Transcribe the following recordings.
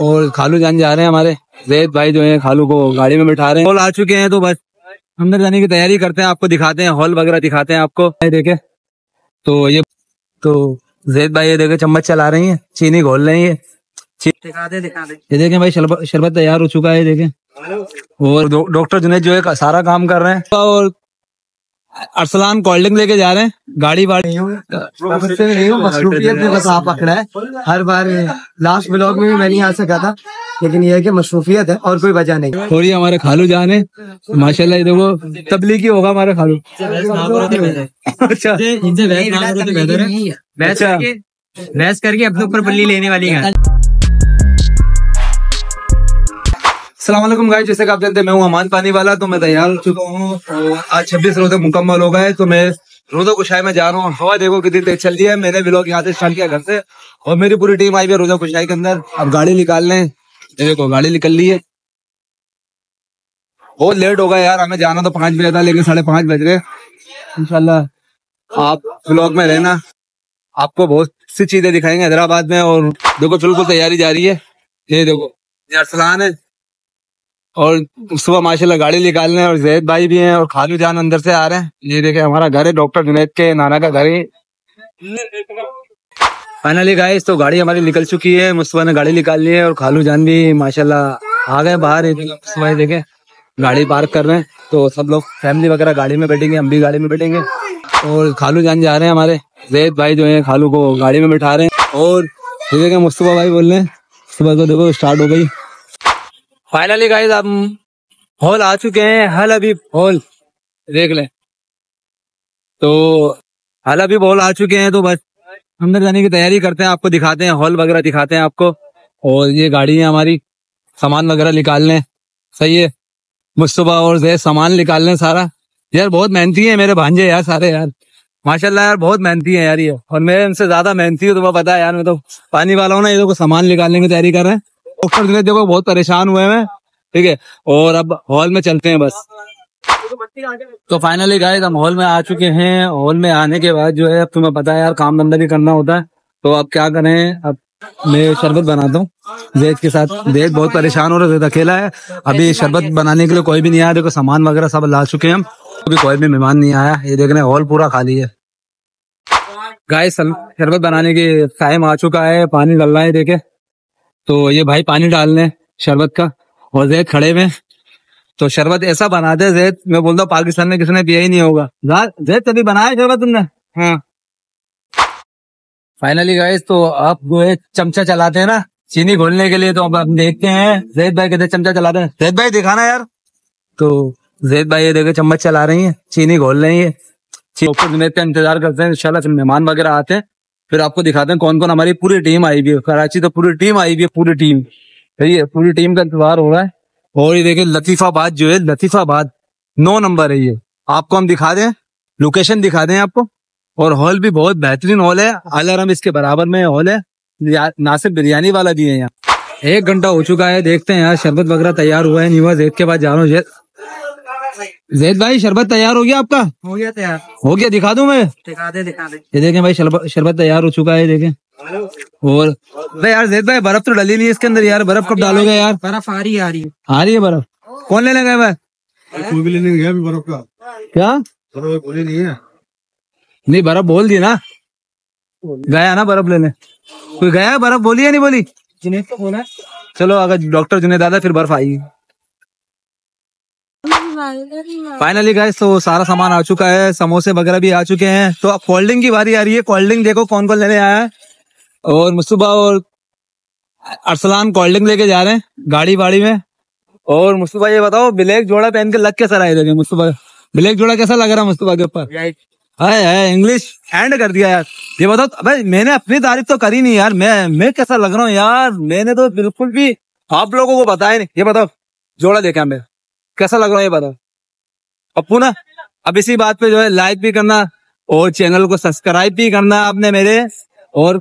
और खालू जान जा रहे हैं हमारे। जैद भाई जो है, खालू को गाड़ी में बिठा रहे हैं। हॉल आ चुके हैं तो बस। अंदर जाने की तैयारी करते हैं, आपको दिखाते हैं, हॉल वगैरह दिखाते हैं आपको। देखे तो ये तो जैद भाई ये देखे, चम्मच चला रही है, चीनी घोल रही है। ची- दिखा दे दिखा दे ये देखें भाई शरबत तैयार हो चुका है देखें। और डॉक्टर जुनेद जो है, सारा काम कर रहे हैं। और अरसलान कोल्ड ड्रिंक लेके जा रहे हैं। गाड़ी वाड़ी नहीं हूँ मसरूफियत में बस आप पकड़ा है। हर बार लास्ट ब्लॉग में भी मैं नहीं आ सका था लेकिन यह है कि मसरूफियत है और कोई वजह नहीं। और ये हमारे खालू जान है। माशाल्लाह ये देखो तबलीगी होगा हमारा खालू। अच्छा। इनसे बहस अच्छा। करके बहस करके अपने ऊपर बल्ली लेने वाली है। सलामकुम गाइस जैसे कि आप जानते हैं, मैं हूँ अमान पानी वाला तो मैं तैयार हो चुका हूँ। आज छब्बीस रोज़े मुकम्मल हो गए तो मैं रोजा कुशाई में जा रहा हूँ। हवा देखो कितनी तेज चल रही है। मैंने ब्लॉग यहाँ से स्टार्ट किया घर से और मेरी पूरी टीम आई है रोजा कुशाई के अंदर। अब गाड़ी निकाल लें। देखो, गाड़ी निकल ली है। बहुत लेट हो गया यार, हमें जाना तो पाँच बजे था, लेकिन साढ़े पाँच बज रहे इंशाल्लाह, आप ब्लॉग में रहना। आपको बहुत सी चीज़ें दिखाएँगे हैदराबाद में और देखो, बिल्कुल तैयारी जा रही है। ये देखो, ये अरसलान है। और सुबह माशाल्लाह गाड़ी निकालने और जैद भाई भी हैं और खालू जान अंदर से आ रहे हैं। ये देखे हमारा घर है डॉक्टर जुनैद के नाना का घर है। फाइनली गाइस तो गाड़ी हमारी निकल चुकी है मुस्तफ़ा ने गाड़ी निकाल ली है और खालू जान भी माशाल्लाह आ गए बाहर। ये देखो, गाड़ी पार्क कर रहे हैं। तो सब लोग फैमिली वगैरह गाड़ी में बैठेंगे हम भी गाड़ी में बैठेंगे। और खालू जान जा रहे हैं हमारे। जैद भाई जो है खालू को गाड़ी में बैठा रहे हैं। और ये देखे मुस्तफ़ा भाई बोल रहे हैं सुबह को देखो स्टार्ट हो गई। फाइनली गाइस हम हॉल आ चुके हैं। हल अभी हॉल देख लें। तो हल अभी हॉल आ चुके हैं तो बस अंदर जाने की तैयारी करते हैं। आपको दिखाते हैं हॉल वगैरह दिखाते हैं आपको। और ये गाड़ी है हमारी, सामान वगैरह निकाल लें। सही है। मुस्तफ़ा और जैद सामान निकाल लें सारा। यार, बहुत मेहनती है मेरे भांजे यार, सारे यार। माशाल्लाह यार, बहुत मेहनती है यार ये। और मैं इनसे ज़्यादा मेहनती हूँ, तुम्हें पता है यार, मैं तो पानी वाला हूँ ना, ये तो सामान निकालने की तैयारी कर रहे हैं। डॉक्टर जुनेद देखो, बहुत परेशान हुए हैं। ठीक है, और अब हॉल में चलते हैं बस। तो फाइनली गाइस हम हॉल में आ चुके हैं। हॉल में आने के बाद जो है, अब तुम्हें पता है यार, काम धंधा भी करना होता है। तो अब क्या करें? अब मैं शरबत बनाता हूँ। जैद के साथ जैद बहुत परेशान हो रहा है अकेला है। अभी शरबत बनाने के लिए कोई भी नहीं आया। देखो, सामान वगैरह सब ला चुके हैं हम। अभी कोई भी मेहमान नहीं आया। ये देखने हॉल पूरा खाली है। गाय शरबत बनाने की टाइम आ चुका है। पानी डल रहा है, देखे। तो ये भाई पानी डाल रहे शरबत का और जैद खड़े में तो शरबत ऐसा बनाते हैं जैद, मैं बोलता हूँ, पाकिस्तान में किसी ने पिया ही नहीं होगा। जैद कभी बनाया शरबत तुमने? हाँ। फाइनली गाइस तो आप जो है चमचा चलाते हैं ना, चीनी घोलने के लिए तो अब हम देखते हैं। जैद भाई कहते चमचा चलाते हैं? जैद भाई, दिखाना यार। तो जैद भाई ये देखे, चम्मच चला रही है, चीनी घोल रही है। का इंतज़ार करते हैं, इंशाल्लाह मेहमान वगैरह आते हैं। फिर आपको दिखाते हैं कौन कौन हमारी पूरी टीम आई हुई है। कराची तो पूरी टीम आई हुई है, पूरी टीम। सही है, पूरी टीम का इंतज़ार हो रहा है। और ये देखिए, लतीफाबाद जो है, लतीफाबाद, नौ नंबर है ये। आपको हम दिखा दें, लोकेशन दिखा दें आपको। और हॉल भी बहुत बेहतरीन हॉल है। अलार्म इसके बराबर में हॉल है। नासिर बिरयानी वाला भी है यहाँ। एक घंटा हो चुका है, देखते हैं यार, शरबत वगैरह तैयार हुआ है नीवा जैद के बाद जा रहा हूँ। जैद भाई शरबत तैयार हो गया आपका? हो गया तैयार। हो गया दिखा दूँ मैं? दिखा दे दिखा दे। ये देखें भाई शरबत शरबत तैयार हो चुका है ये देखें और भाई यार जैद भाई बर्फ़ तो डली नहीं है इसके अंदर यार बर्फ़ कब डालोगे यार? बर्फ़ आ रही है, आ रही है। आ रही है बर्फ़? कौन लेने गए भाई? लेने गया बर्फ़ का। क्या? बोली नहीं है। नहीं बर्फ़ बोल दी ना। गया ना बर्फ़ लेने? कोई गया है बर्फ़? बोली या नहीं बोली? जिन्हें तो बोला। चलो अगर डॉक्टर जुने दादा फिर बर्फ़ आएगी फाइनली गाइस तो सारा सामान आ चुका है समोसे वगैरह भी आ चुके हैं। तो अब कोल्ड ड्रिंक की बारी आ रही है। कोल्ड ड्रिंक देखो कौन कौन लेने आया है। और मुस्तफ़ा और अरसलान कोल्ड ड्रिंक लेके जा रहे हैं गाड़ी वाड़ी में। और मुस्तफ़ा ये बताओ ब्लैक जोड़ा पहन के लग कैसा रहा है देखे मुस्तफ़ा ब्लैक जोड़ा कैसा लग रहा है मुस्तफ़ा के ऊपर? हाय हाय इंग्लिश एंड कर दिया यार। ये बताओ भाई मैंने अपनी तारीफ़ तो करी नहीं यार। मैं मैं कैसा लग रहा हूँ यार? मैंने तो बिल्कुल भी आप लोगों को बताया नहीं। ये बताओ जोड़ा देखा मैं कैसा लग रहा हूँ ये बताओ पप्पू ना अब इसी बात पे जो है लाइक भी करना और चैनल को सब्सक्राइब भी करना आपने मेरे और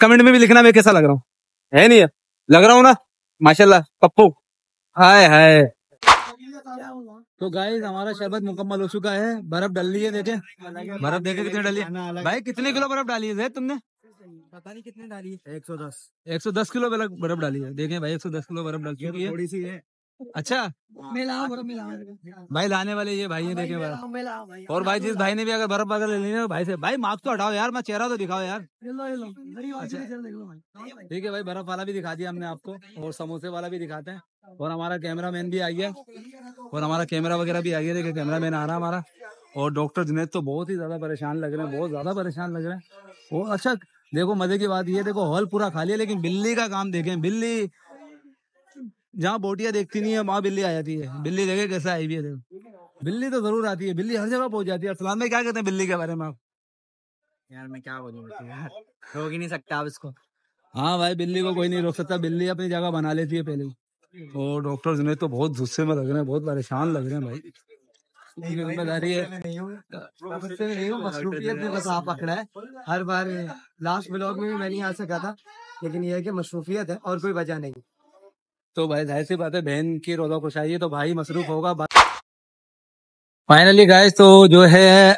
कमेंट में भी लिखना मैं कैसा लग रहा हूँ। है नहीं है? लग रहा हूँ ना? माशाल्लाह पप्पू। हाय हाय। तो गाइस हमारा शरबत मुकम्मल हो चुका है। बर्फ़ डल रही है देखे। बर्फ़ देखे कितने डली। है भाई कितने किलो बर्फ़ डाली है? तुमने? पता नहीं कितने डाली है। एक सौ दस। 110 किलो बर्फ़ बर्फ़ डाली है। देखें भाई 110 किलो बर्फ़ डाल चुकी है। थोड़ी सी है। अच्छा? मिलाओ बर्फ़ मिलाओ भाई लाने वाले ये भाई है देखें बर्फ़ मिलाओ भाई। और भाई जिस भाई ने भी अगर बर्फ़ वगैरह लेनी है भाई से भाई मार्क्स तो हटाओ यार मैं चेहरा तो दिखाओ यार। लो लो। अच्छा। देख लो भाई। ठीक है भाई बर्फ़ वाला भी दिखा दिया हमने आपको और समोसे वाला भी दिखाते हैं और हमारा कैमरा मैन भी आ गया और हमारा कैमरा वगैरह भी आ गया देखिए कैमरा मैन आ रहा है हमारा और डॉक्टर जुनेद तो बहुत ही ज़्यादा परेशान लग रहे हैं बहुत ज़्यादा परेशान लग रहे हैं। और अच्छा देखो मज़े की बात ये देखो हॉल पूरा खाली है लेकिन बिल्ली का काम देखें बिल्ली जहाँ बोटियाँ देखती नहीं है वहाँ बिल्ली आ जाती है। बिल्ली देखे कैसे आई हुई है देखो। बिल्ली तो ज़रूर आती है। बिल्ली हर जगह पहुँच जाती है। सलाम भाई क्या कहते हैं बिल्ली के बारे में आप? यार मैं क्या बोलूँ यार? रोक ही नहीं सकता आप इसको। हाँ भाई बिल्ली को कोई नहीं रोक सकता। बिल्ली अपनी जगह बना लेती है पहले। और डॉक्टर जुनेद तो बहुत गुस्से में लग रहे हैं बहुत परेशान लग रहे हैं भाई। ज़िम्मेदारी है। नहीं हूँ। मैं गुस्से में नहीं हूँ मसरूफियत में बस आप पकड़ा है। हर बार लास्ट ब्लॉग में भी मैं नहीं आ सका था लेकिन यह है कि मसरूफियत है और कोई वजह नहीं। तो भाई ज़ाहिर सी बात है बहन की रोजा खुश आई है तो भाई मसरूफ होगा फाइनली गाइस तो जो है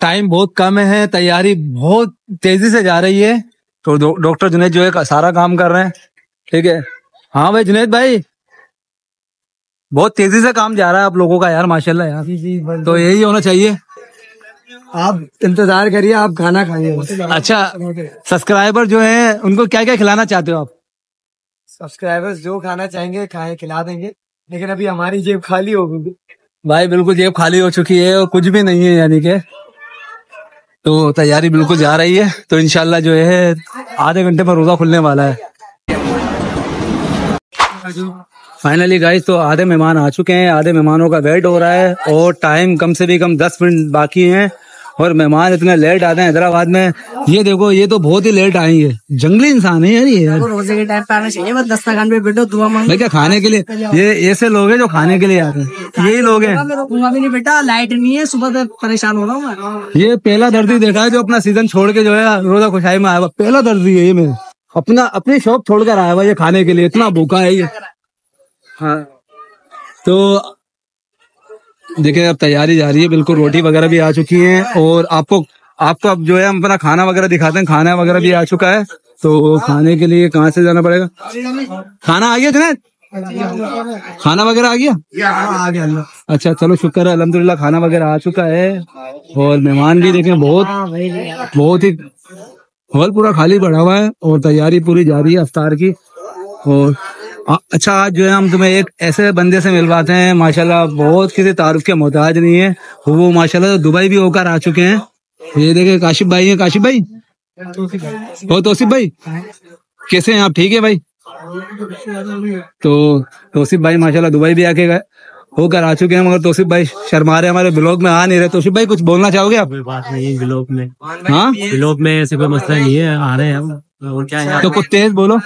टाइम बहुत कम है तैयारी बहुत तेज़ी से जा रही है। तो डॉक्टर जुनेद जो है सारा काम कर रहे हैं ठीक है? हाँ भाई जुनेद भाई बहुत तेज़ी से काम जा रहा है आप लोगों का यार माशाल्लाह यार। जी जी तो यही होना चाहिए। आप इंतज़ार करिए आप खाना खाइए। अच्छा सब्सक्राइबर जो है उनको क्या क्या खिलाना चाहते हो आप? सब्सक्राइबर्स जो खाना चाहेंगे, खाए, खिला देंगे। लेकिन अभी हमारी जेब खाली हो गई भाई, बिल्कुल जेब खाली हो चुकी है और कुछ भी नहीं है यानी के। तो तैयारी बिल्कुल जा रही है। तो इनशाला जो है, आधे घंटे में रोजा खुलने वाला है। फाइनली गाइस तो आधे मेहमान आ चुके हैं। आधे मेहमानों का वेट हो रहा है और टाइम कम से भी कम दस मिनट बाकी हैं। और मेहमान इतने लेट आते हैं हैदराबाद में। ये देखो ये तो बहुत ही लेट आएँगे जंगली इंसान है यार ये यार। रोज़े के टाइम पे आना चाहिए बस दस्तरखान पे बैठो दुआ मांगो। भाई क्या खाने के लिए? ये ऐसे लोग हैं जो खाने के लिए आते हैं। यही लोग हैं। मैं रुकूँगा भी नहीं बेटा लाइट नहीं है सुबह से परेशान हो रहा हूँ मैं। ये पहला दर्दी देखा है जो अपना सीज़न छोड़ के जो है रोजा खुशाई में आया हुआ। पहला दर्दी है ये मेरे। अपना अपनी शॉप छोड़ कर आया हुआ ये खाने के लिए। इतना भूखा है ये। हाँ। तो देखिए, अब तैयारी जा रही है, बिल्कुल रोटी वगैरह भी आ चुकी है और आपको आपको अब जो है, हम अपना खाना वगैरह दिखाते हैं, खाना वगैरह भी आ चुका है तो खाने के लिए कहाँ से जाना पड़ेगा? खाना आ गया जुनैद खाना वगैरह आ गया? आ गया अच्छा चलो, शुक्र है अलहमदुल्ला खाना वगैरह आ चुका है, और मेहमान भी देखें, बहुत बहुत ही, हॉल पूरा खाली पड़ा हुआ है, और तैयारी पूरी जा रही है, अफ्तार की, और अच्छा आज जो है हम तुम्हें एक ऐसे बंदे से मिलवाते हैं माशाल्लाह बहुत किसी तारुफ के मोहताज नहीं है। वो माशाल्लाह दुबई भी होकर आ चुके हैं। ये देखे काशिफ भाई हैं काशिफ भाई? हो तोसिफ भाई? कैसे हैं आप? ठीक है भाई? तो तोसिफ भाई माशाल्लाह दुबई भी आके गए होकर आ चुके हैं मगर तोसिफ भाई शर्मा रहे हमारे ब्लॉग में आ नहीं रहे। तोसिफ भाई कुछ बोलना चाहोगे आप? कोई बात नहीं ब्लॉग में। हाँ? ब्लॉग में ऐसे कोई मसला नहीं है आ रहे हैं हम। और क्या है तो कुछ तेज बोलो।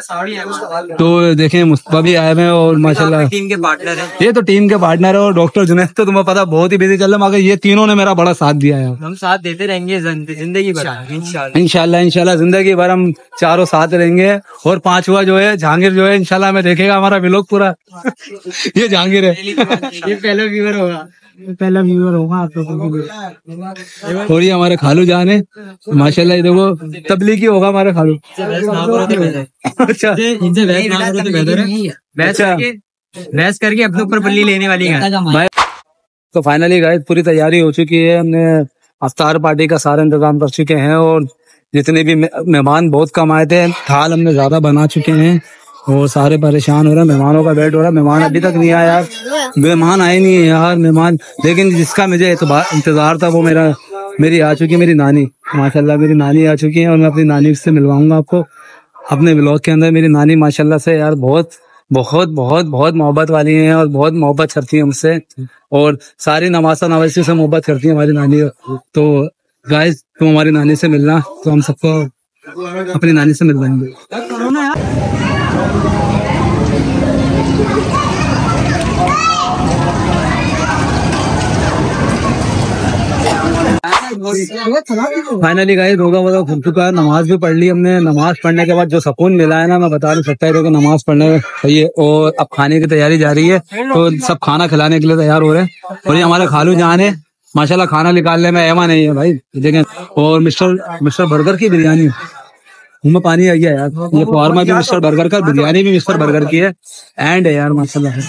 तो देखें मुस्तफ़ा भी आए हुए हैं और माशाल्लाह। टीम के पार्टनर है। ये तो टीम के पार्टनर है और डॉक्टर जुनैद तो तुम्हें पता बहुत ही बिज़ी चल रहा है मगर ये तीनों ने मेरा बड़ा साथ दिया है हम साथ देते रहेंगे ज़िंदगी भर। इंशाल्लाह इंशाल्लाह। इंशाल्लाह ज़िंदगी भर हम चारों साथ रहेंगे और पांचवा जो है जहांगीर जो है इंशाल्लाह में देखेगा हमारा विलोक पूरा। ये जहांगीर है। ये पहला व्यूअर होगा। पहला व्यूअर होगा आप लोगों को और ये हमारे खालू जान है। माशाल्लाह ये देखो तबलीगी होगा हमारे खालू। अच्छा। इनसे बहस ना तो बेहतर है। अच्छा। करके बहस करके अपने ऊपर बल्ली लेने वाली है। तो फाइनली गाइस पूरी तैयारी हो चुकी है। हमने अफ्तार पार्टी का सारा इंतज़ाम कर चुके हैं और जितने भी मेहमान बहुत कम आए थे थाल हमने ज़्यादा बना चुके हैं। और सारे परेशान हो रहे हैं, मेहमानों का वेट हो रहा है, मेहमान अभी तक नहीं आया। यार मेहमान आए नहीं है यार, मेहमान। लेकिन जिसका मुझे इंतज़ार था वो मेरा मेरी आ चुकी है मेरी नानी। माशाल्लाह, मेरी नानी आ चुकी है और मैं अपनी नानी से मिलवाऊँगा आपको। अपने ब्लॉग के अंदर मेरी नानी माशाल्लाह से यार बहुत बहुत बहुत बहुत मोहब्बत वाली हैं और बहुत मोहब्बत करती हैं हमसे। और सारी नवासा नवासी से मोहब्बत करती है हमारी नानी। तो गाइस तुम हमारी नानी से मिलना तो हम सबको अपनी नानी से मिलवाएँगे। फाइनली गाइस रोगा वोगा खुल चुका है नमाज़ भी पढ़ ली हमने। नमाज़ पढ़ने के बाद जो सुकून मिला है ना मैं बता नहीं सकता है कि नमाज़ पढ़ने सही है और अब खाने की तैयारी जा रही है तो सब खाना खिलाने के लिए तैयार हो रहे हैं। और ये हमारे खालू जान है माशाल्लाह खाना निकालने में एमा नहीं है भाई देखें। और मिस्टर मिस्टर बर्गर की बिरयानी। मुँह में पानी आ गया यार ये फॉर्मा भी मिस्टर बर्गर का बिरयानी भी मिस्टर बर्गर की है। एंड है यार माशाल्लाह।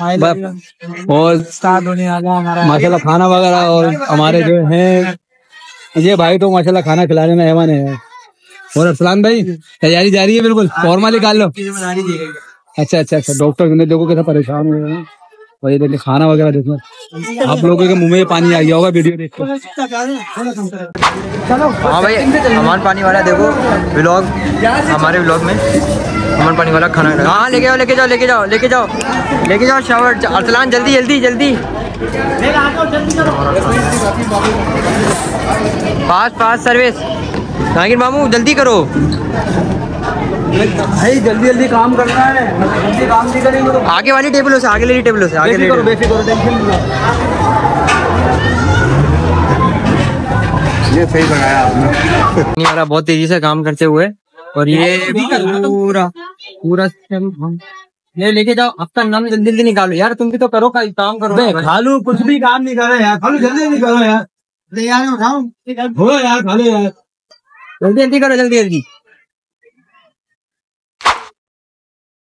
और स्टार्ट होने वाला हमारा। माशाल्लाह खाना वगैरह और हमारे जो है ये भाई तो माशाल्लाह खाना खिलाने में एवन है। और अरसलान भाई तैयारी जारी है बिल्कुल? फॉर्मा निकाल लो। अच्छा अच्छा अच्छा। डॉक्टर ने देखो कैसा परेशान हो। रहे हैं वही देखिए खाना वगैरह देखो आप लोगों के मुँह में पानी आ गया होगा वीडियो देख हाँ भाई अमान पानी वाला देखो व्लॉग हमारे व्लॉग में। अमान पानी वाला खाना हाँ लेके जाओ लेके जाओ लेके जाओ लेके जाओ। लेके जाओ शावर अरसलान जल्दी जल्दी जल्दी। पास पास सर्विस नागिन मामू जल्दी करो। भाई जल्दी जल्दी काम करना है। जल्दी काम नहीं करेंगे तो आगे वाली टेबलों से आगे वाली टेबलों से आगे टेंशन नहीं ये सही बनाया आपने। पानी वाला बहुत तेज़ी से काम करते हुए और ये पूरा पूरा हम- ये लेके जाओ तक नम जल्दी जल्दी निकालो। यार तुम भी तो करो का काम करो। खालू कुछ भी काम नहीं कर रहे यार। खालू जल्दी जल्दी करो यार। यार उठाओ। हो यार खालू यार। जल्दी जल्दी करो जल्दी जल्दी।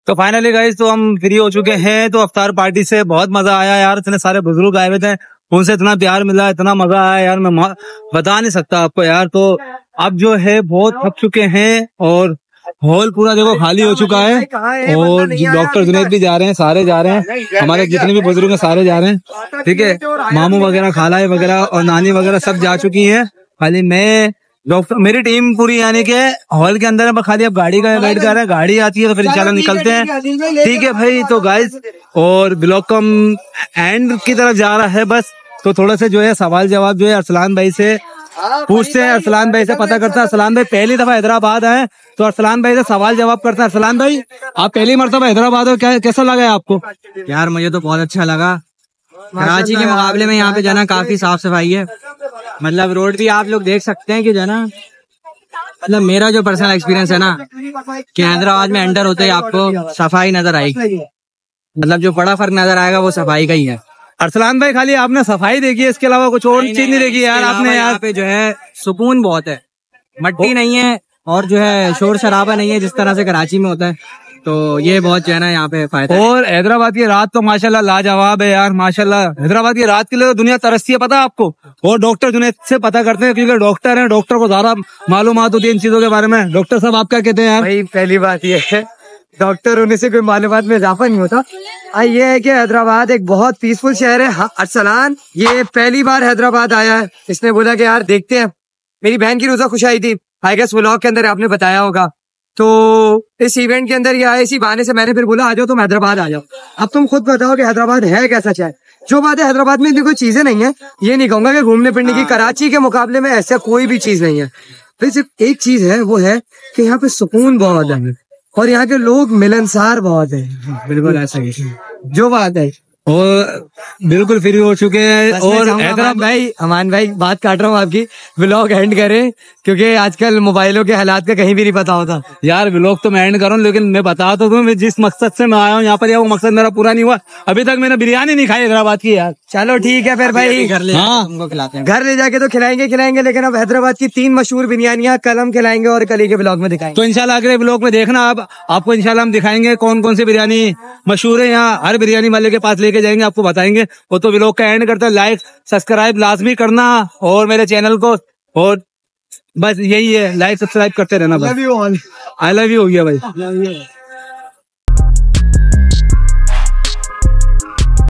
तो फाइनली गाइस तो हम फ्री हो चुके हैं। तो अफ्तार पार्टी से बहुत मज़ा आया यार। इतने सारे बुज़ुर्ग आए हुए थे। उनसे इतना प्यार मिला इतना मज़ा आया यार। मैं बता नहीं सकता आपको यार। तो अब जो है बहुत थक चुके हैं और हॉल पूरा देखो खाली हो चुका है। और डॉक्टर जुनेद भी जा रहे हैं सारे जा रहे हैं। हमारे जितने भी बुज़ुर्ग हैं सारे जा रहे हैं। ठीक है? मामू वगैरह खालाएँ वगैरह और नानी वगैरह सब जा चुकी है। खाली मैं डॉक्टर मेरी टीम पूरी यानी के हॉल के अंदर है, खाली अब गाड़ी का वेट कर रहे हैं गाड़ी आती है तो फिर इंशाल्लाह निकलते हैं ठीक है भाई तो गाइस और ब्लॉक कम एंड की तरफ़ जा रहा है बस। तो थोड़ा सा जो है सवाल जवाब जो है अरसलान भाई से पूछते हैं अरसलान भाई से पता करते हैं अरसलान भाई पहली दफ़ा हैदराबाद आए तो अरसलान भाई से सवाल जवाब करते हैं। अरसलान भाई आप पहली मरतबा हैदराबाद हो क्या कैसा लगा है आपको? यार मुझे तो बहुत अच्छा लगा। कराची के मुकाबले में यहाँ पे जाना काफ़ी साफ़ सफ़ाई है। मतलब रोड भी आप लोग देख सकते हैं कि जो ना मतलब मेरा जो पर्सनल एक्सपीरियंस है ना कि हैदराबाद में एंटर होते ही आपको सफ़ाई नज़र आएगी। मतलब जो बड़ा फ़र्क नज़र आएगा वो सफ़ाई का ही है। अरसलान भाई खाली आपने सफ़ाई देखी है इसके अलावा कुछ और चीज़ नहीं देखी यार आपने यहाँ पे जो है सुकून बहुत है। मट्टी नहीं है और जो है शोर शराबा नहीं है जिस तरह से कराची में होता है। तो ये बहुत जो है ना यहाँ पे फ़ायदा और हैदराबाद की रात तो माशाल्लाह लाजवाब है यार माशाल्लाह। हैदराबाद की रात के लिए तो दुनिया तरसती है पता है आपको? और डॉक्टर जुनेद से पता करते हैं क्योंकि डॉक्टर हैं डॉक्टर को ज़्यादा मालूम होती है इन चीज़ों के बारे में। डॉक्टर साहब आप क्या कहते हैं यार? भाई पहली बात ये है डॉक्टर होने से कोई मालूम में इजाफा नहीं होता। ये है कि हैदराबाद एक बहुत पीसफुल शहर है। हाँ, अरसलान ये पहली बार हैदराबाद आया है। इसने बोला कि यार देखते हैं। मेरी बहन की रोजा खुश आई थी। आई गेस व्लॉग के अंदर आपने बताया होगा। तो इस इवेंट के अंदर ये आए इसी बहाने से मैंने फिर बोला आ जाओ तुम हैदराबाद आ जाओ। अब तुम खुद बताओ कि हैदराबाद है कैसा शहर। जो बात है हैदराबाद में इतनी कोई चीज़ें नहीं है। ये नहीं कहूँगा कि घूमने फिरने की कराची के मुकाबले में ऐसा कोई भी चीज़ नहीं है। फिर सिर्फ़ एक चीज़ है वो है कि यहाँ पे सुकून बहुत है। और यहाँ के लोग मिलनसार बहुत है। बिल्कुल ऐसा ही। जो बात है। और बिल्कुल फ्री हो चुके हैं और हैदराबाद भाई अमान भाई बात काट रहा हूँ आपकी। ब्लॉग एंड करें क्योंकि आजकल मोबाइलों के हालात का कहीं भी नहीं पता होता। यार ब्लॉग तो मैं एंड करूँ लेकिन मैं बता तो दूँ मैं जिस मकसद से मैं आया हूँ यहाँ पर वो मकसद मेरा पूरा नहीं हुआ। अभी तक मैंने बिरयानी नहीं खाई हैदराबाद की यार। चलो ठीक है फिर भाई। घर ले हाँ। तुमको खिलाते हैं। घर ले जाके तो खिलाएँगे खिलाएँगे लेकिन अब हैदराबाद की तीन मशहूर बिरयानियाँ कल हम खिलाएँगे और कल के ब्लॉग में दिखाएँगे। तो इंशाल्लाह अगले ब्लॉग में देखना आप आपको इंशाल्लाह हम दिखाएँगे कौन कौन सी बिरयानी मशहूर है यहाँ हर बिरयानी वाले के पास लेके जाएँगे आपको बताएँगे। वो तो ब्लॉग का एंड करते हैं लाइक सब्सक्राइब लाजमी करना और मेरे चैनल को और बस यही है लाइक सब्सक्राइब करते रहना आई लव यू हो गया भाई।